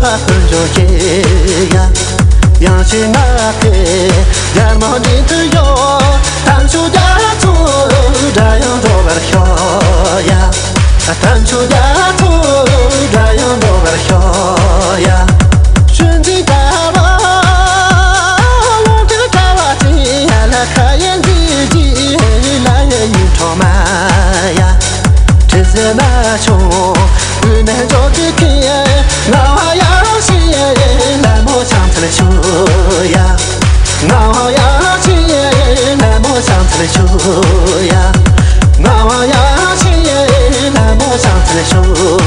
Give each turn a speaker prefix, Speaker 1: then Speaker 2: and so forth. Speaker 1: ὅιὁᾳᾡἋ� Judiko Yāsho melote Yāmoti Ya, na wa ya, chi